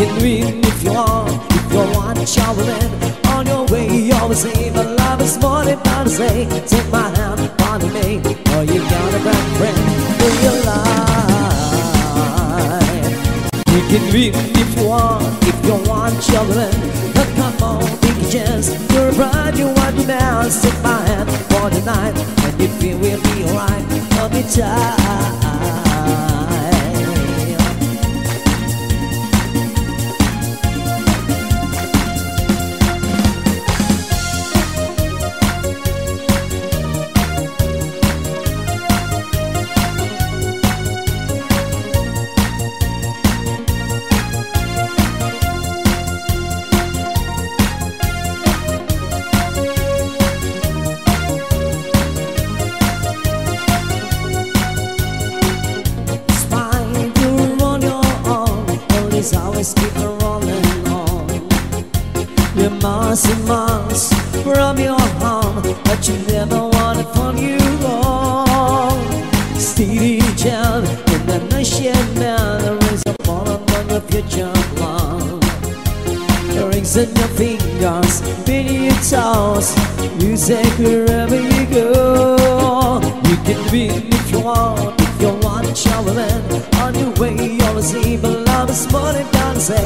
can win if you want, if you want, children, on your way. You always say, but love is more than I say. Take my hand, follow me, or you got a bad friend in your life. You can win if you want, if you want, children. But come on, take a chance. You're right, you want to man. Take my hand for the night, and you feel we'll be alright, I'll be tired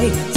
light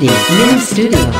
Zombie Mini Studio.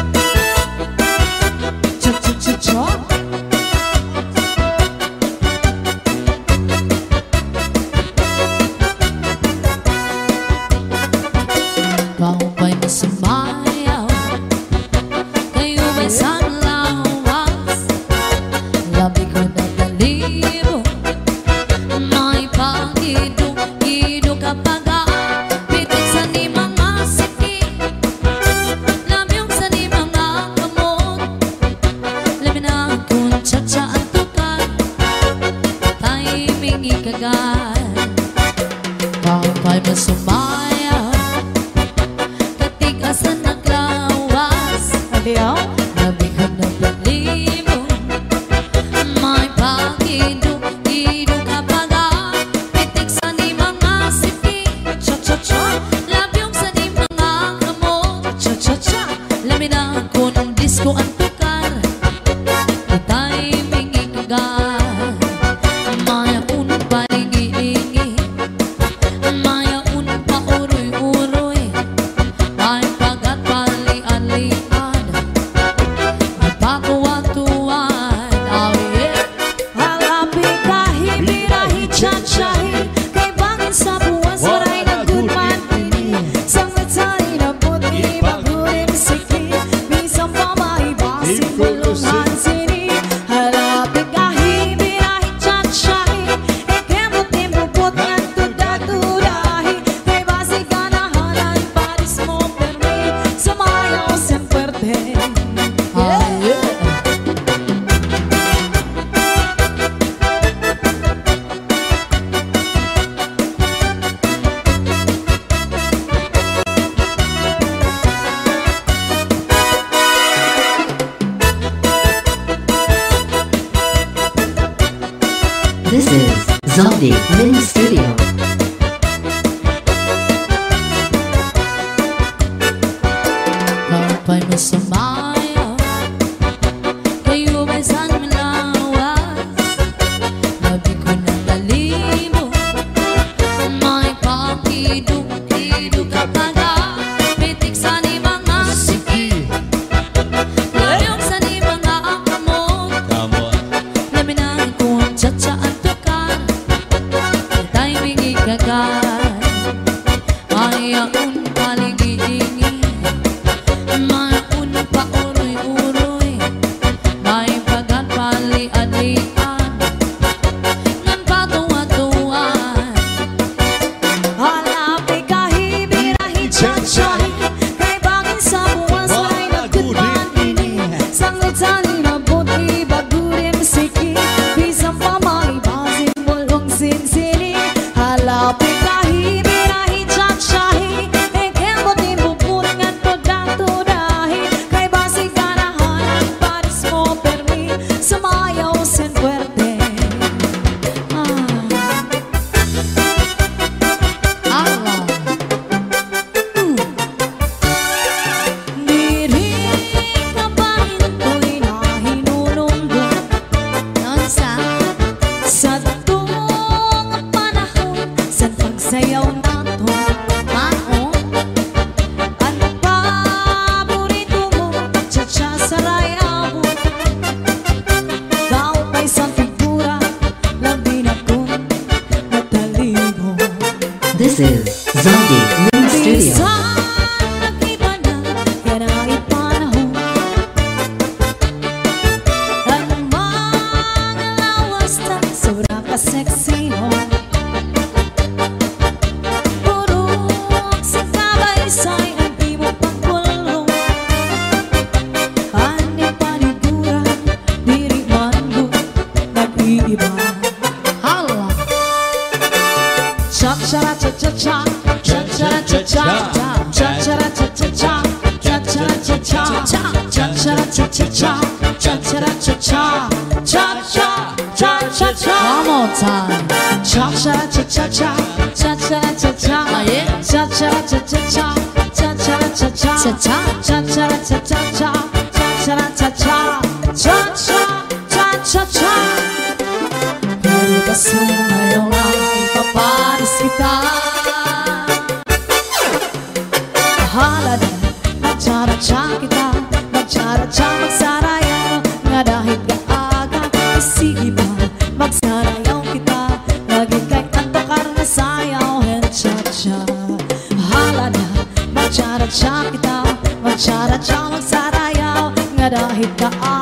I hit the.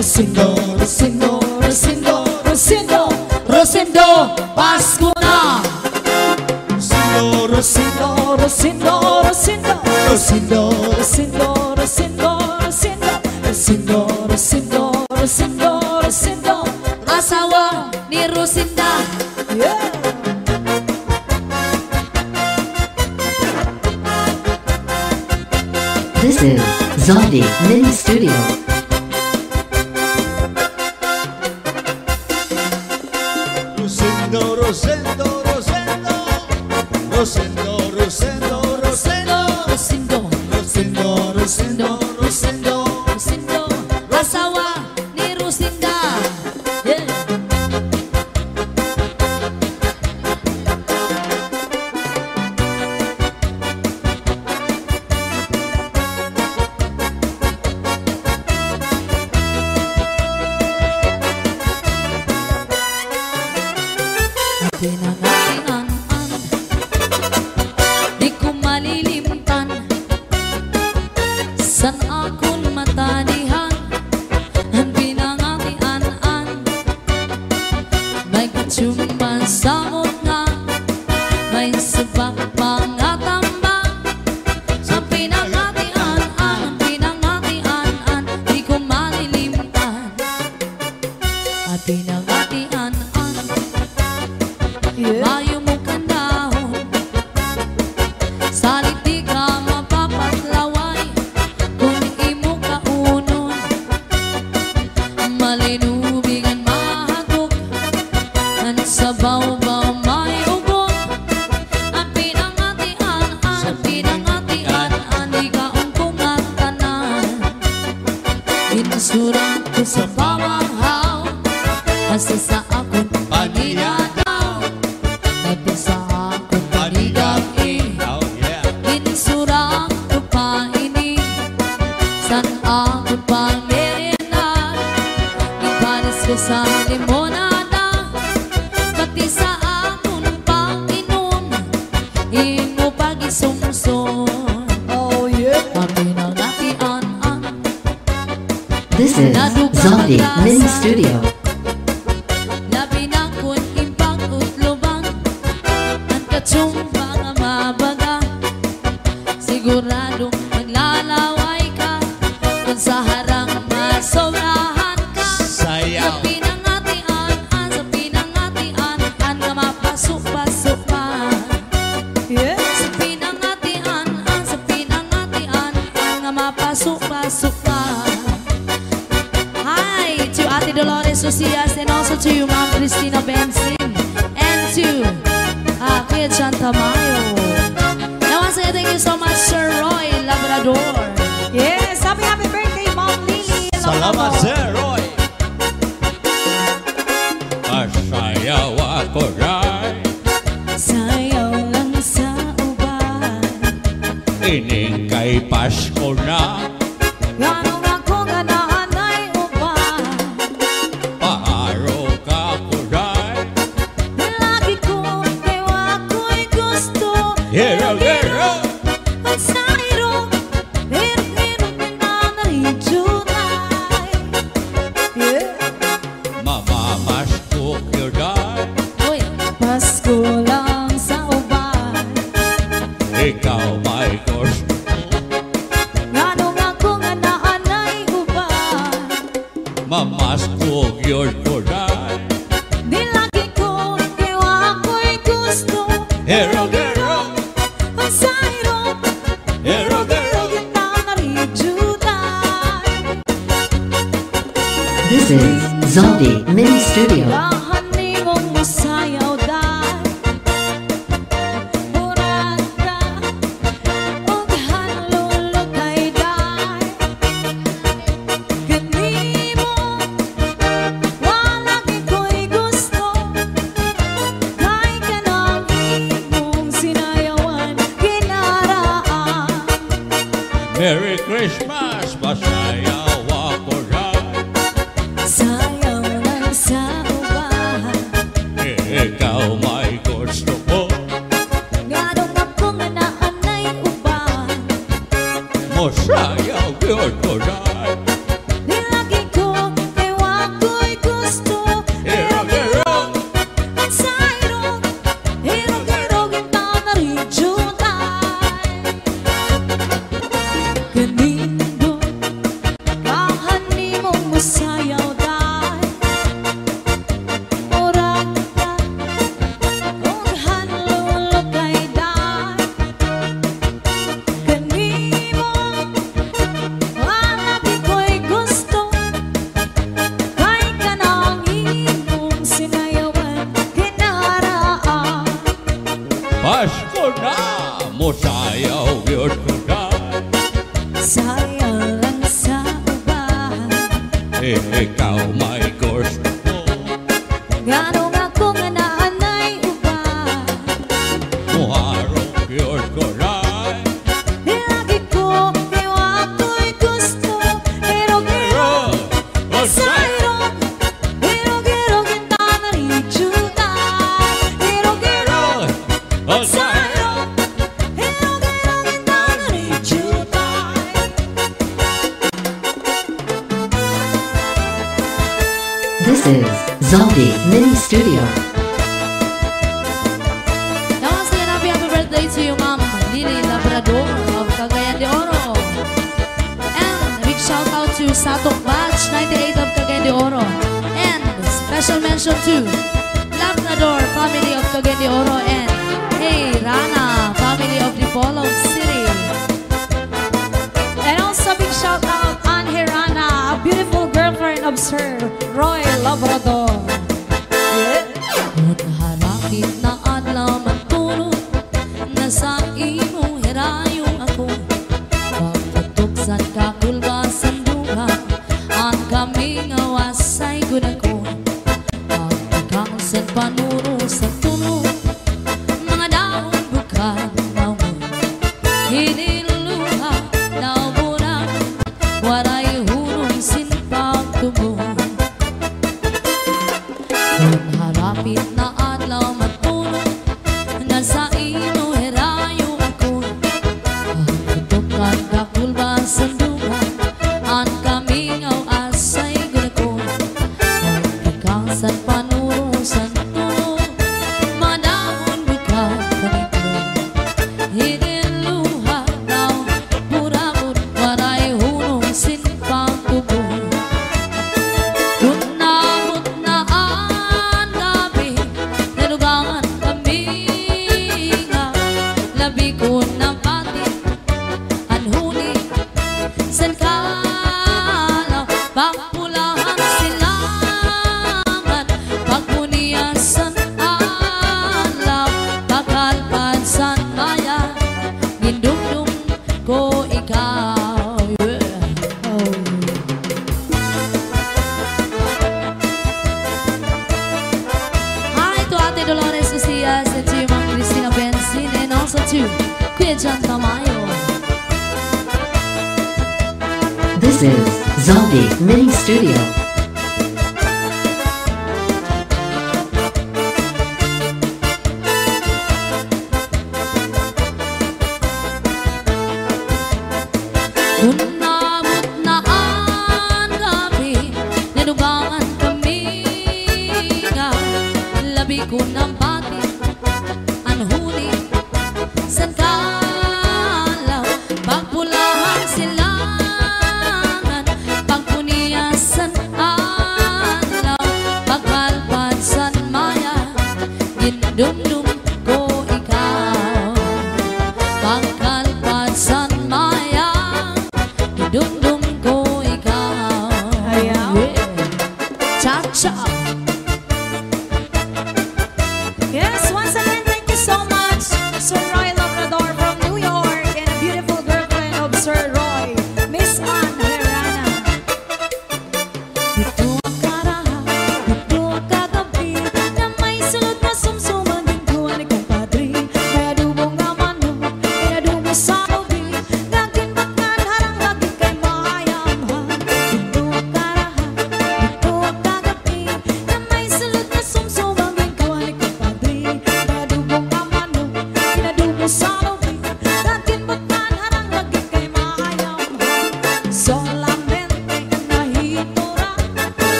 Rosindo, Rosindo, Rosindo, Rosindo, Rosindo, Pascuna. Rosindo, Rosindo, Rosindo, Rosindo, Rosindo, Rosindo, Rosindo, Rosindo, Rosindo, Rosindo, Rosindo, Asawa ni Rosinda. Yeah. This is Zombie Mini Studio. Zaldi Mini Studio. Merry Christmas. Masayaw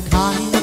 the kind